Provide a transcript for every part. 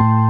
you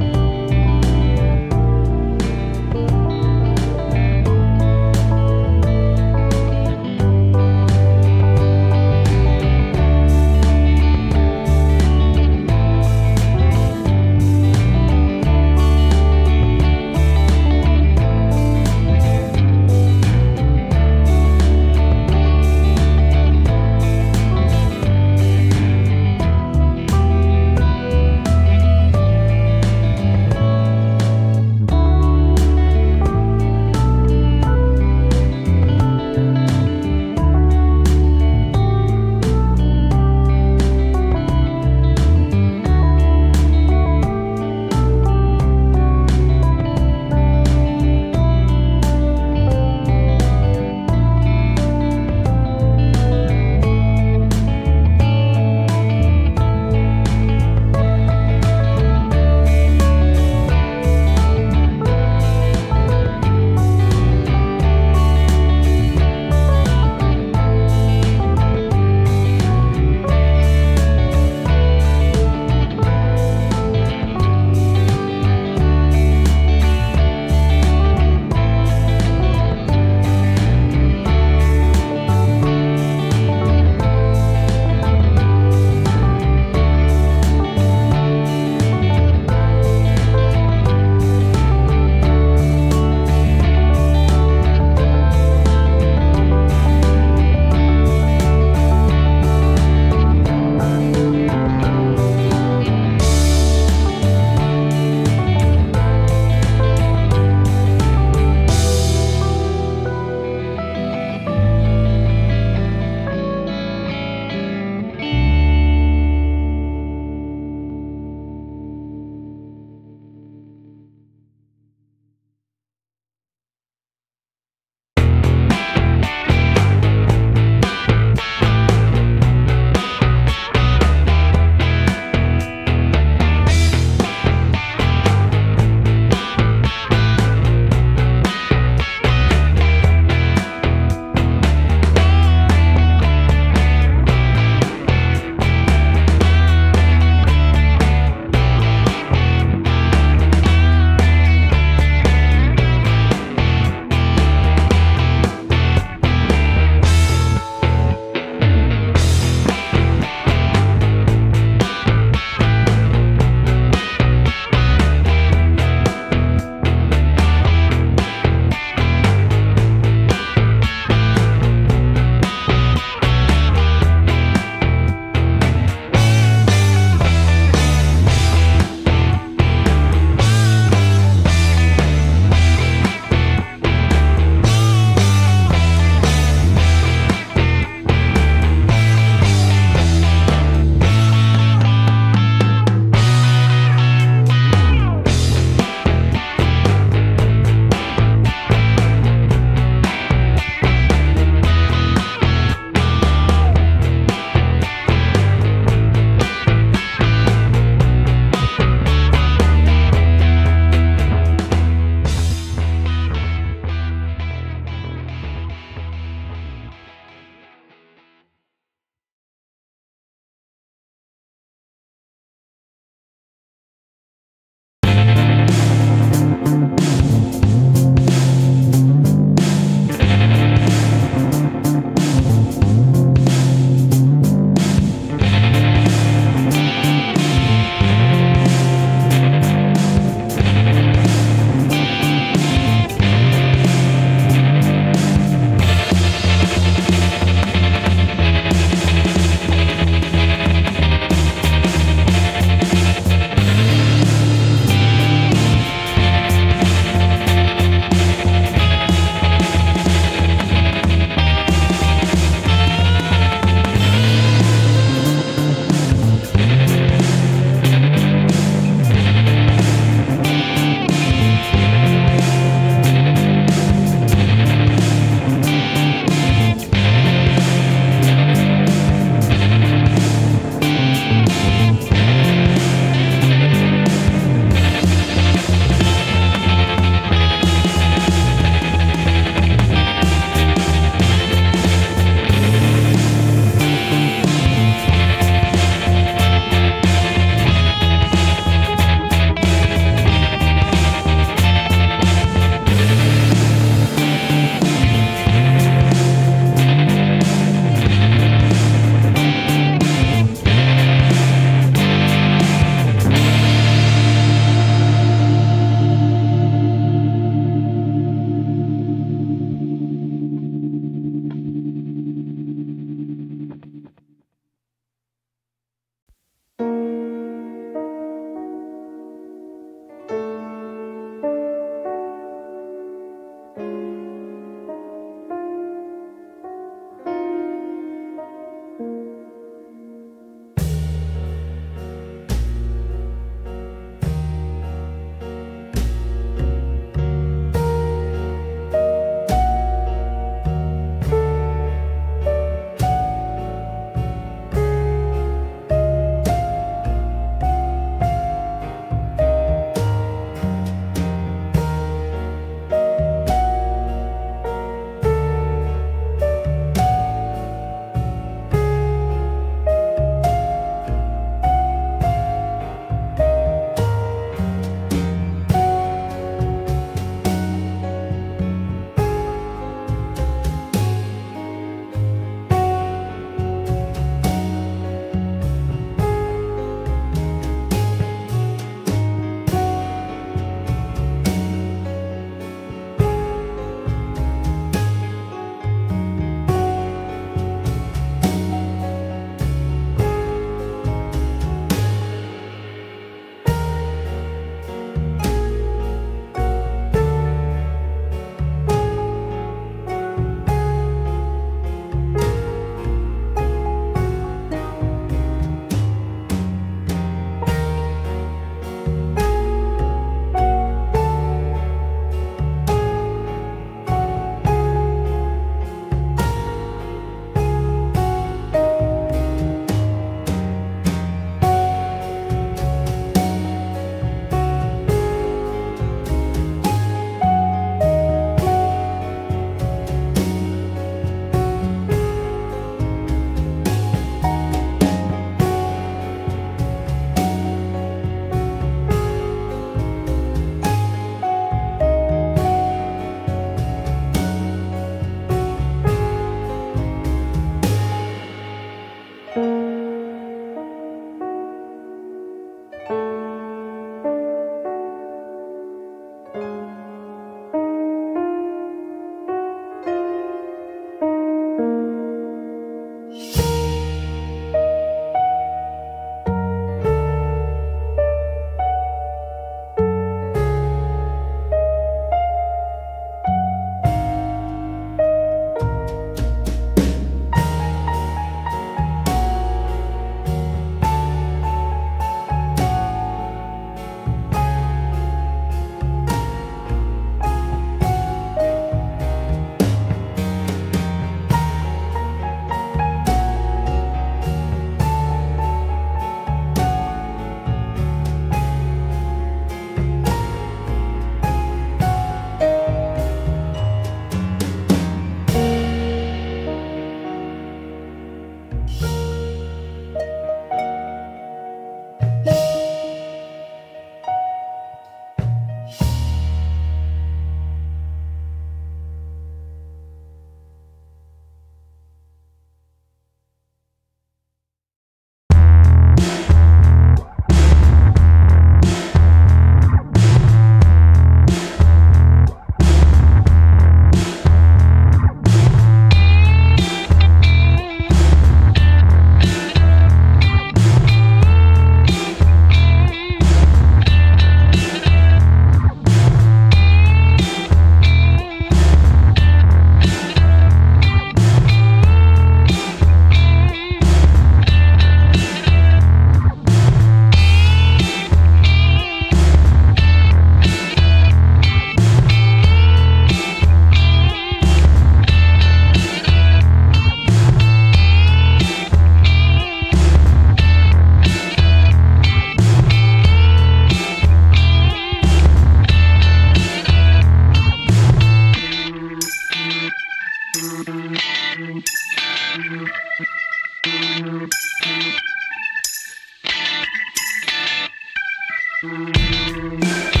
Música